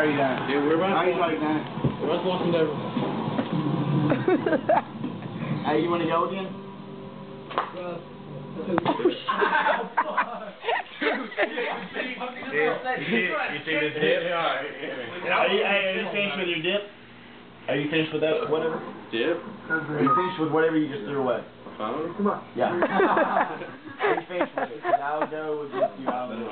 You? Dude, we're about How you like that? we're about Hey, you wanna go again? Oh, you see this dip? Are you, hey, are you finished with your dip? Are you finished with that, whatever? dip. Are you finished with whatever you just threw away? Phone? Come on. Yeah. Are you finished with it. I'll go with you. I'll go.